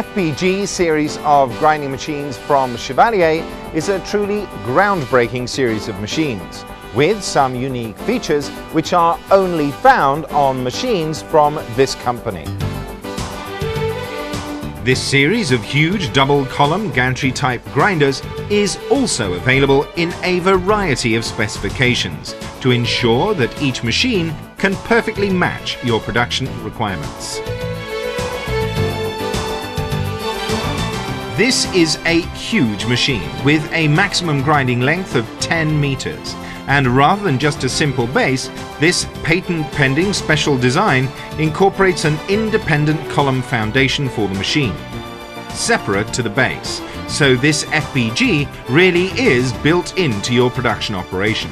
FPG series of grinding machines from Chevalier is a truly groundbreaking series of machines with some unique features which are only found on machines from this company. This series of huge double column gantry type grinders is also available in a variety of specifications to ensure that each machine can perfectly match your production requirements. This is a huge machine with a maximum grinding length of 10 meters. And rather than just a simple base, this patent-pending special design incorporates an independent column foundation for the machine, separate to the base, so this FPG really is built into your production operation.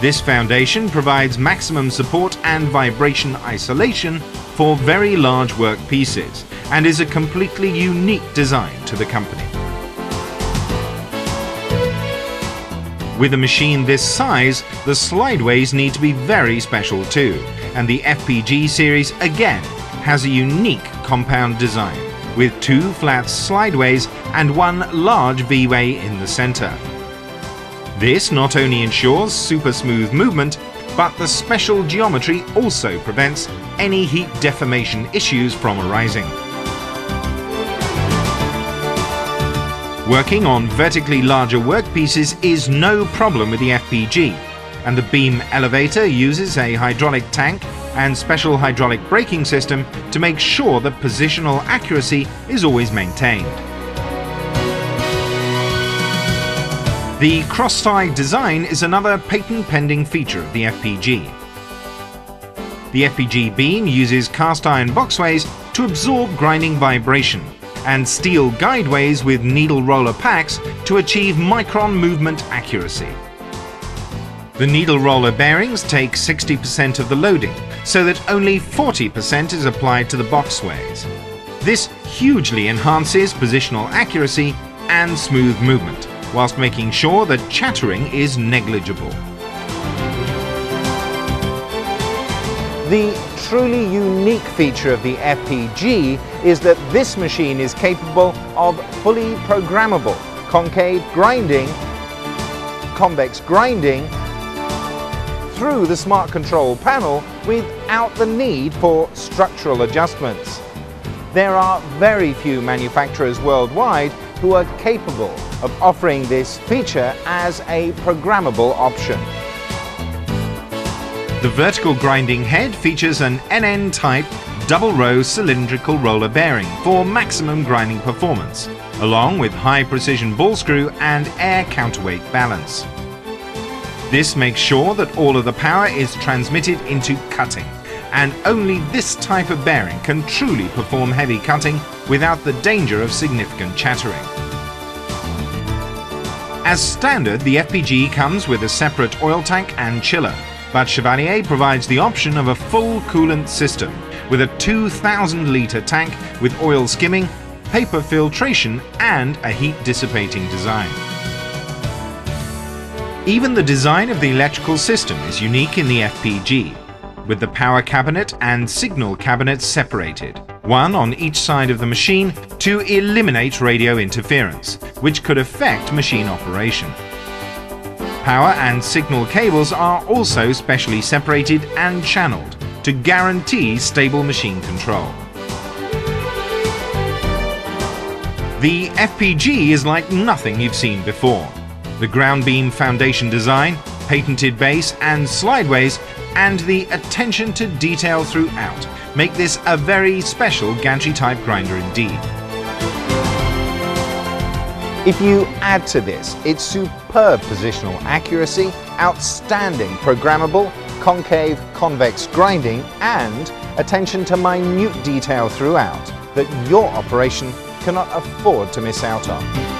This foundation provides maximum support and vibration isolation for very large work pieces and is a completely unique design to the company. With a machine this size, the slideways need to be very special too, and the FPG series again has a unique compound design, with two flat slideways and one large V-way in the center. This not only ensures super smooth movement, but the special geometry also prevents any heat deformation issues from arising. Working on vertically larger workpieces is no problem with the FPG, and the beam elevator uses a hydraulic tank and special hydraulic braking system to make sure that positional accuracy is always maintained. The cross-tie design is another patent-pending feature of the FPG. The FPG beam uses cast iron boxways to absorb grinding vibration and steel guideways with needle roller packs to achieve micron movement accuracy. The needle roller bearings take 60% of the loading, so that only 40% is applied to the boxways. This hugely enhances positional accuracy and smooth movement, whilst making sure that chattering is negligible. The truly unique feature of the FPG is that this machine is capable of fully programmable concave grinding, convex grinding through the smart control panel without the need for structural adjustments. There are very few manufacturers worldwide who are capable of offering this feature as a programmable option. The vertical grinding head features an NN type double row cylindrical roller bearing for maximum grinding performance, along with high precision ball screw and air counterweight balance. This makes sure that all of the power is transmitted into cutting, and only this type of bearing can truly perform heavy cutting without the danger of significant chattering. As standard, the FPG comes with a separate oil tank and chiller, but Chevalier provides the option of a full coolant system with a 2,000 litre tank with oil skimming, paper filtration and a heat dissipating design. Even the design of the electrical system is unique in the FPG, with the power cabinet and signal cabinet separated, one on each side of the machine to eliminate radio interference, which could affect machine operation. Power and signal cables are also specially separated and channeled to guarantee stable machine control. The FPG is like nothing you've seen before. The ground beam foundation design, patented base and slideways, and the attention to detail throughout make this a very special gantry type grinder indeed. If you add to this its superb positional accuracy, outstanding programmable, concave, convex grinding and attention to minute detail throughout that your operation cannot afford to miss out on.